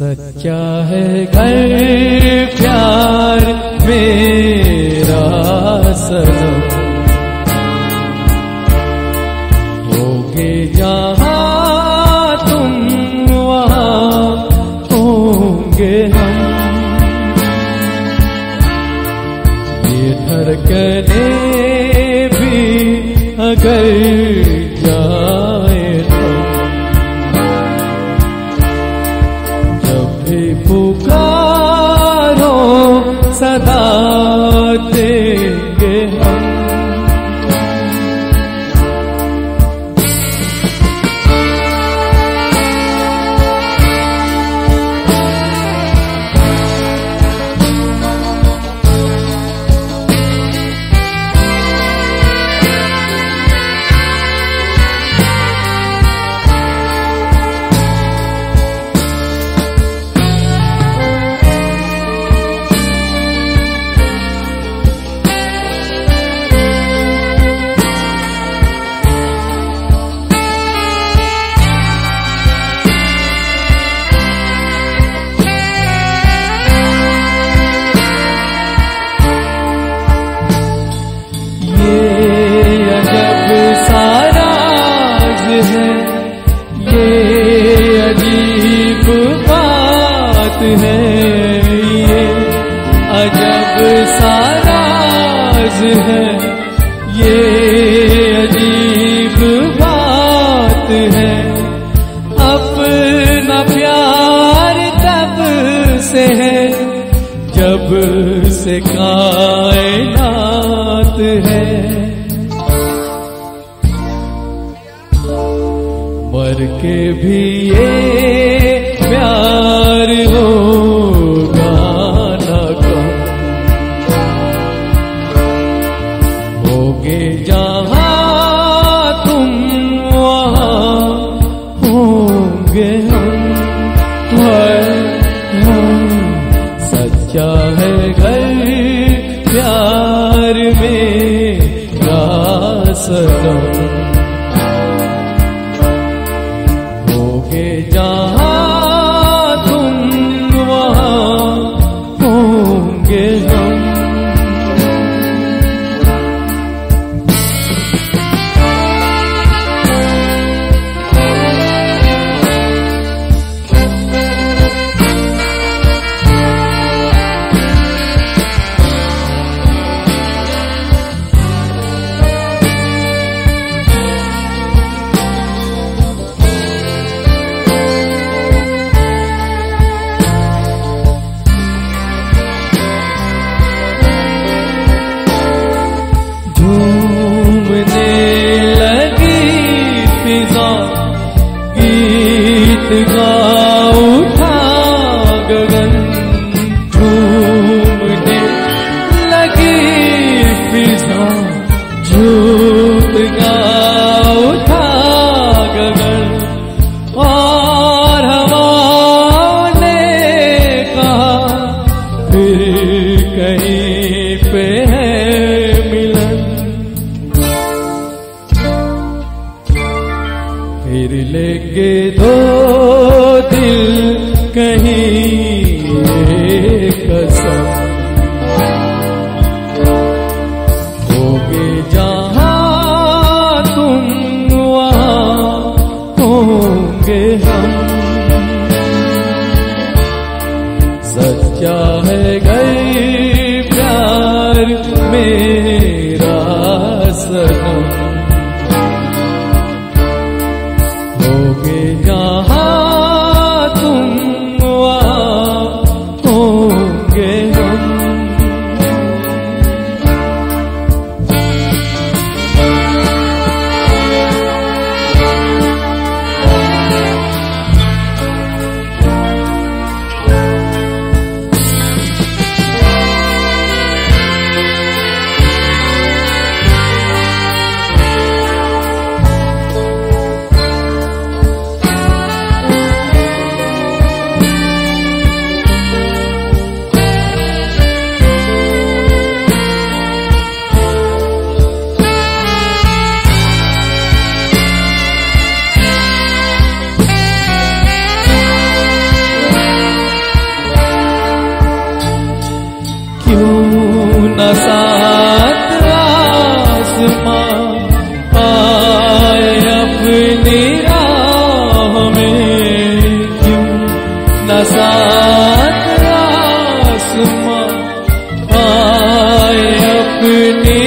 सच्चा है घर प्यार मेरा सनम। होगे जहाँ तुम वहाँ होंगे हम। ये धड़कने भी अगर जाए आते साराज है। ये अजीब बात है। अपना प्यार तब से है, जब से कायनात है। मर के भी ये सच्चा है घर प्यार में सनम सच्चा है गई प्यार मेरा सनम? में क्यों नज़ारा आए अपने